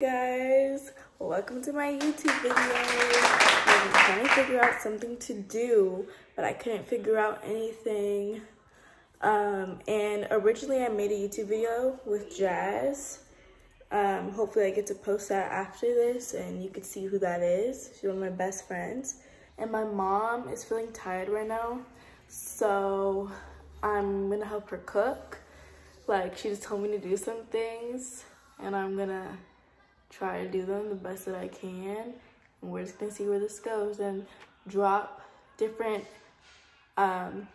guys welcome to my youtube video. I'm trying to figure out something to do but i couldn't figure out anything. Um, and originally i made a youtube video with jazz. Um, hopefully i get to post that after this and you can see who that is. She's one of my best friends. And my mom is feeling tired right now so i'm gonna help her cook. Like she just told me to do some things and i'm gonna try to do them the best that I can. And we're just gonna see where this goes and drop different um,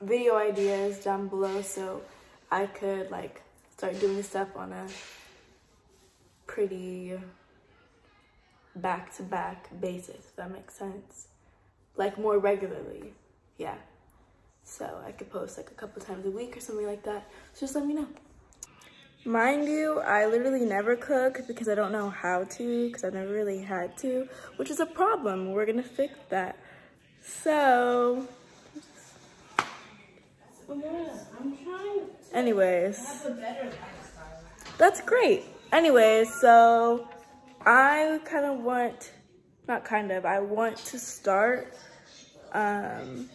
video ideas down below so I could like start doing stuff on a pretty back-to-back -back basis, if that makes sense. Like more regularly, yeah. So I could post like a couple times a week or something like that. So just let me know. Mind you, I literally never cook because I don't know how to, because I've never really had to, which is a problem. We're gonna fix that. So, anyways, that's great. Anyways, so I kind of want, not kind of, I want to start um,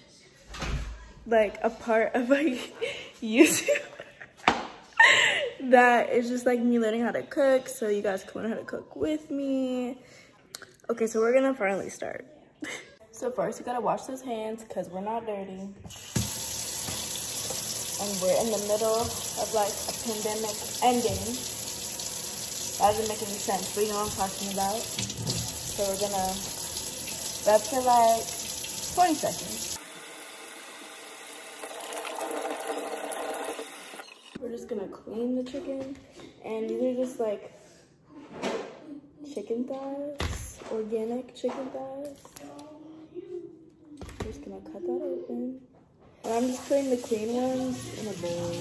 like a part of my YouTube that is just like me learning how to cook so you guys can learn how to cook with me. Okay, so we're gonna finally start. so first you gotta wash those hands because we're not dirty. And we're in the middle of like a pandemic ending. That doesn't make any sense, but you know what I'm talking about. So we're gonna rub for like 20 seconds. Gonna clean the chicken. And these are just like chicken thighs, organic chicken thighs. I'm just gonna cut that open. And I'm just putting the clean ones in a bowl.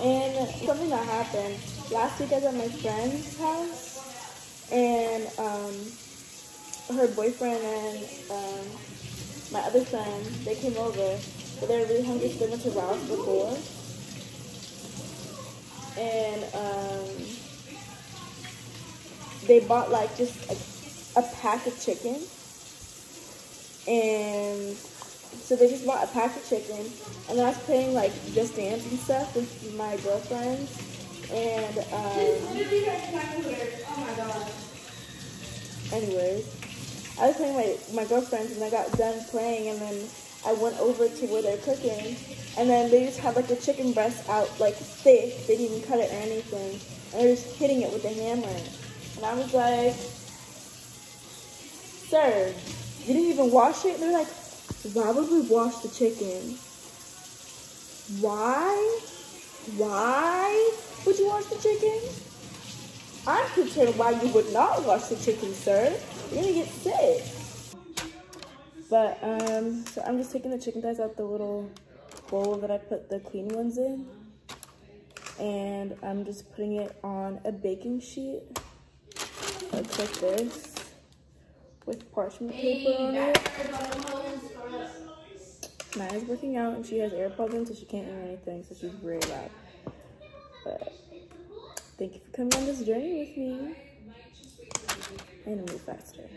And something that happened, last week I was at my friend's house and um, her boyfriend and um, my other friend, they came over, but they were really hungry so they went to Rouse before and um, they bought like just a, a pack of chicken. And so they just bought a pack of chicken. And then I was playing like Just Dance and stuff with my girlfriends. And um, anyways I was playing with my girlfriends and I got done playing and then I went over to where they're cooking, and then they just had like the chicken breast out like thick. They didn't even cut it or anything, and they're just hitting it with a hammer. And I was like, "Sir, you didn't even wash it." And they're like, "Why would we wash the chicken? Why? Why would you wash the chicken?" I'm concerned why you would not wash the chicken, sir. You're gonna get sick. But, um, so I'm just taking the chicken thighs out the little bowl that I put the clean ones in. And I'm just putting it on a baking sheet. Looks like this. With parchment paper on it. Maya's working out and she has AirPods in so she can't hear anything, so she's very loud. But thank you for coming on this journey with me. And move faster.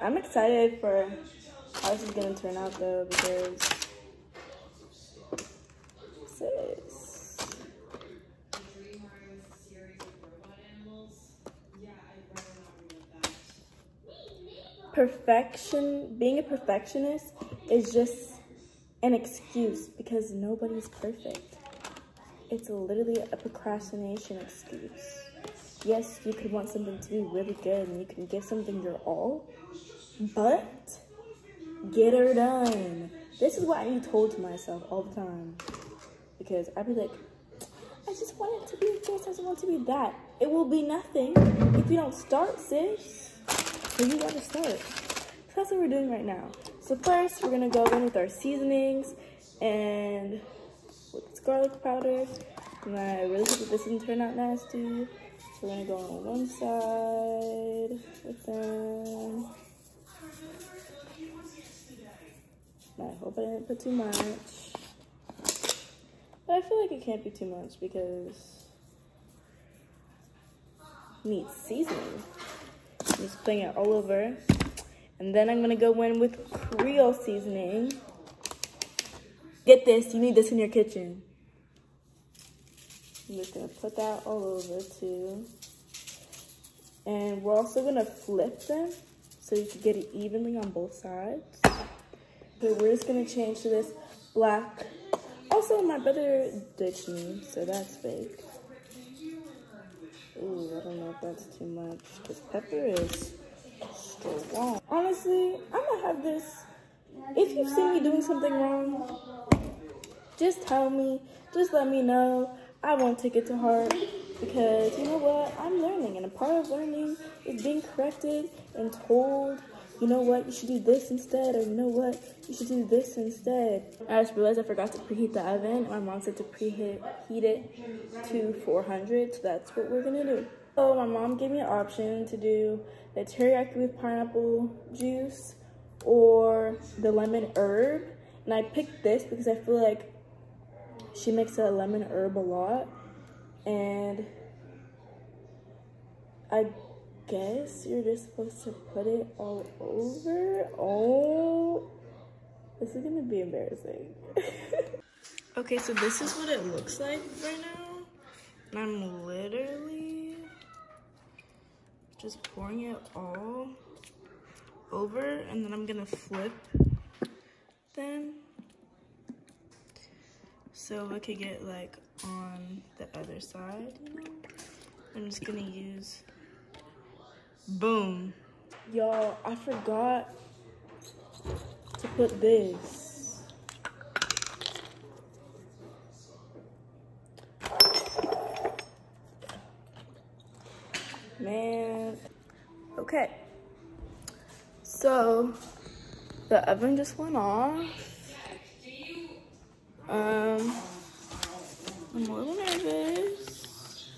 I'm excited for how this is gonna turn out though because. Perfection, being a perfectionist is just an excuse because nobody's perfect. It's literally a procrastination excuse. Yes, you could want something to be really good and you can give something your all, but get her done. This is what I told to myself all the time. Because I'd be like, I just want it to be this, I just want it to be that. It will be nothing if you don't start, sis. So you gotta start. That's what we're doing right now. So first, we're gonna go in with our seasonings and with this garlic powder. And I really hope that this doesn't turn out nasty. So we're gonna go on one side with them. I hope I didn't put too much. But I feel like it can't be too much because needs seasoning. I'm just putting it all over. And then I'm gonna go in with Creole seasoning. Get this, you need this in your kitchen. I'm just gonna put that all over too. And we're also gonna flip them so you can get it evenly on both sides. So we're just gonna change to this black. Also, my brother ditched me, so that's fake. Ooh, I don't know if that's too much, because pepper is strong. Honestly, I'm gonna have this. If you see me doing something wrong, just tell me. Just let me know. I won't take it to heart because you know what? I'm learning, and a part of learning is being corrected and told, you know what, you should do this instead, or you know what, you should do this instead. I just realized I forgot to preheat the oven. My mom said to preheat heat it to 400, so that's what we're gonna do. So my mom gave me an option to do the teriyaki with pineapple juice or the lemon herb, and I picked this because I feel like she makes a lemon herb a lot and I guess you're just supposed to put it all over. Oh, this is gonna be embarrassing. okay, so this is what it looks like right now. And I'm literally just pouring it all over and then I'm gonna flip them so I could get like on the other side, you know? I'm just gonna use, boom. Y'all, I forgot to put this. Man, okay. So, the oven just went off. Um, I'm a little nervous,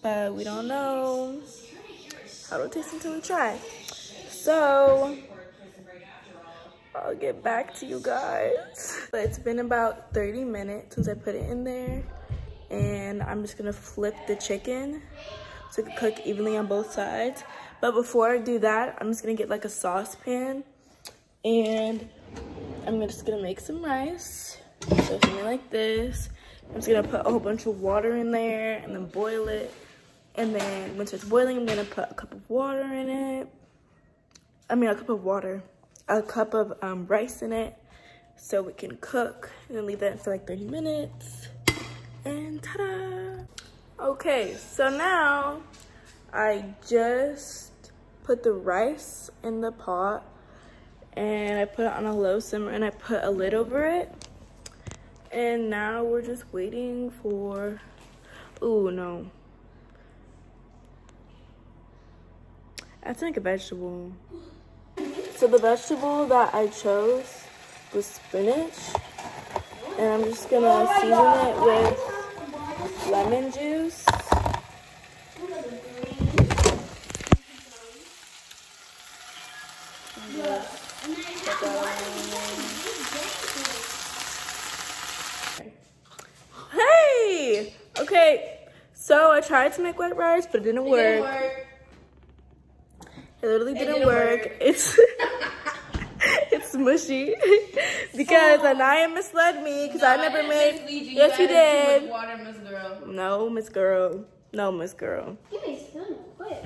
but we don't know how it'll taste until we try. So, I'll get back to you guys. But it's been about 30 minutes since I put it in there, and I'm just gonna flip the chicken so it can cook evenly on both sides. But before I do that, I'm just gonna get like a saucepan, and I'm just gonna make some rice. So something like this. I'm just gonna put a whole bunch of water in there and then boil it. And then once it's boiling, I'm gonna put a cup of water in it. I mean, a cup of water, a cup of um, rice in it so it can cook and then leave that for like 30 minutes. And ta-da! Okay, so now I just put the rice in the pot and I put it on a low simmer and I put a lid over it. And now we're just waiting for, oh no. That's like a vegetable. So the vegetable that I chose was spinach. And I'm just gonna season it with lemon juice. Hey! Okay, so I tried to make white rice, but it didn't work. It didn't. It literally didn't, didn't work. work. It's it's mushy because Anaya misled me because I never didn't made. mislead you. Yes, you You did. water, Miss Girl. No, Miss Girl. No, Miss Girl. You may spin quick.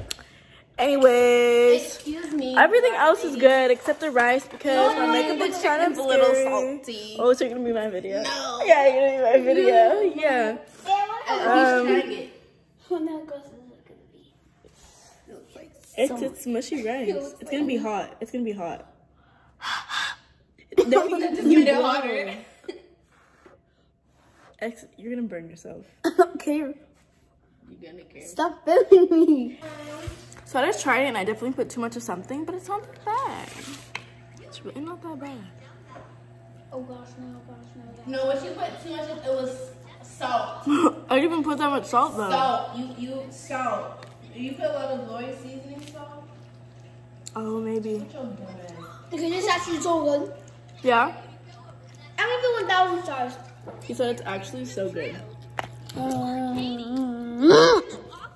Anyways, Excuse me. everything else is good except the rice because my makeup looks kind of a little salty. Oh, so you're gonna be my video? No. Yeah, you're gonna be my video. Yeah. At Um, least tag it. Well, now gross is it gonna be? Looks like It's it's mushy rice. It's gonna be hot. It's gonna be hot. you made hotter. Ex you're gonna burn yourself. okay. You gonna care? Stop filming me. So I just tried it and I definitely put too much of something, but it's not that bad. It's really not that bad. Oh gosh, no, oh gosh, no. No, what you put too much of, it was salt. I didn't even put that much salt though. Salt. You, you, salt. Do you put a lot of Lloyd seasoning salt? Oh, maybe. Because it's actually so good. Yeah? I'm mean, going 1,000 stars. He said it's actually so good. Um,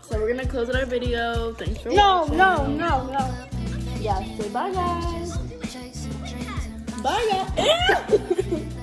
so we're gonna close out our video. Thanks for no, watching. No, no, no, no. Yeah, say bye guys. Bye guys.